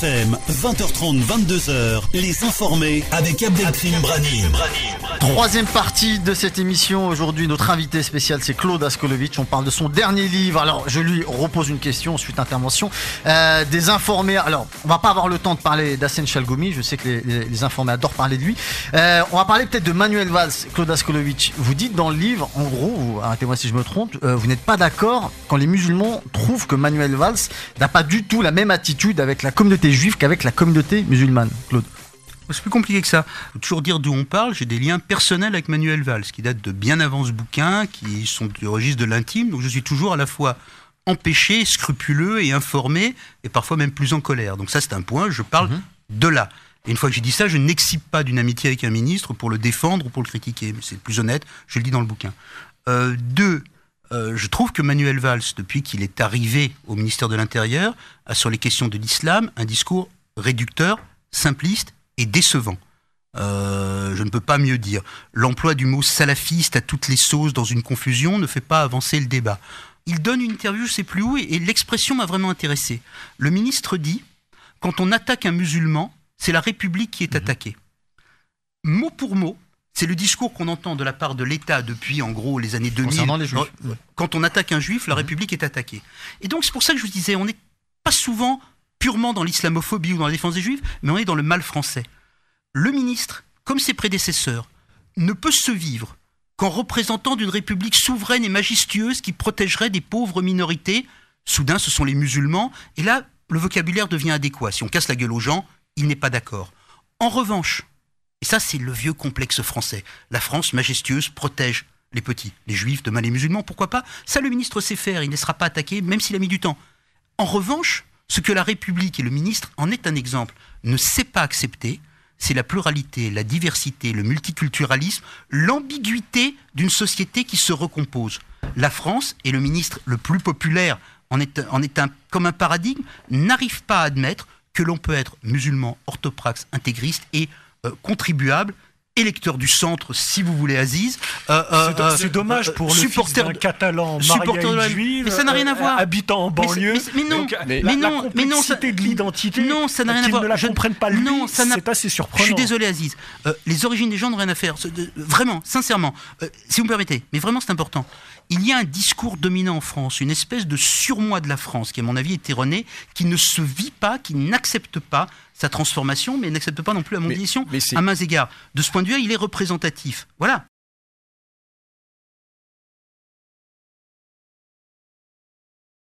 FM, 20h30, 22h, les informés avec Abdelkrim Brani. Troisième partie de cette émission. Aujourd'hui, notre invité spécial, c'est Claude Askolovitch. On parle de son dernier livre. Alors, je lui repose une question suite intervention. Euh, des informés. Alors, on va pas avoir le temps de parler d'Assen Chalgoumi. Je sais que les, informés adorent parler de lui. Euh, on va parler peut-être de Manuel Valls, Claude Askolovitch. Vous dites dans le livre, en gros, arrêtez-moi si je me trompe, euh, vous n'êtes pas d'accord quand les musulmans trouvent que Manuel Valls n'a pas du tout la même attitude avec la communauté juive qu'avec la communauté musulmane. Claude. C'est plus compliqué que ça. Faut toujours dire d'où on parle. J'ai des liens personnels avec Manuel Valls, qui datent de bien avant ce bouquin, qui sont du registre de l'intime. Donc je suis toujours à la fois empêché, scrupuleux et informé, et parfois même plus en colère. Donc ça, c'est un point. Je parle de là. Et une fois que j'ai dit ça, je n'excipe pas d'une amitié avec un ministre pour le défendre ou pour le critiquer. Mais c'est plus honnête. Je le dis dans le bouquin. Euh, deux, euh, je trouve que Manuel Valls, depuis qu'il est arrivé au ministère de l'Intérieur, a sur les questions de l'islam un discours réducteur, simpliste et décevant. Euh, je ne peux pas mieux dire. L'emploi du mot salafiste à toutes les sauces dans une confusion ne fait pas avancer le débat. Il donne une interview, je sais plus où, et, et l'expression m'a vraiment intéressé. Le ministre dit quand on attaque un musulman, c'est la République qui est attaquée. Mot pour mot, c'est le discours qu'on entend de la part de l'État depuis en gros les années 2000. Concernant les Juifs. Quand on attaque un juif, la République est attaquée. Et donc c'est pour ça que je vous disais, on n'est pas souvent purement dans l'islamophobie ou dans la défense des juifs, mais on est dans le mal français. Le ministre, comme ses prédécesseurs, ne peut se vivre qu'en représentant d'une république souveraine et majestueuse qui protégerait des pauvres minorités. Soudain, ce sont les musulmans. Et là, le vocabulaire devient adéquat. Si on casse la gueule aux gens, il n'est pas d'accord. En revanche, et ça c'est le vieux complexe français, la France majestueuse protège les petits, les juifs, demain les musulmans, pourquoi pas. Ça le ministre sait faire, il ne sera pas attaqué, même s'il a mis du temps. En revanche, ce que la République et le ministre en est un exemple, ne sait pas accepter, c'est la pluralité, la diversité, le multiculturalisme, l'ambiguïté d'une société qui se recompose. La France, et le ministre le plus populaire. En est, un, comme un paradigme, n'arrive pas à admettre que l'on peut être musulman, orthopraxe, intégriste et euh, contribuable, électeur du centre, si vous voulez, Aziz. euh, euh, C'est euh, dommage pour le fils supporter catalan supporter de juive, mais ça n'a rien à euh, voir. habitant en banlieue. mais non, Donc, mais la, non, la mais non, ça- de l'identité. non, ça n'a rien à voir. ne la Je- comprennent pas lui, non, ça c'est assez surprenant. Je suis désolé, Aziz. Euh, les origines des gens n'ont rien à faire. Vraiment, sincèrement, Euh, si vous me permettez, mais vraiment c'est important. Il y a un discours dominant en France, une espèce de surmoi de la France, qui à mon avis est erroné, qui ne se vit pas, qui n'accepte pas sa transformation, mais n'accepte pas non plus la mondialisation mais à mains égards. De ce point de vue-là, il est représentatif. Voilà.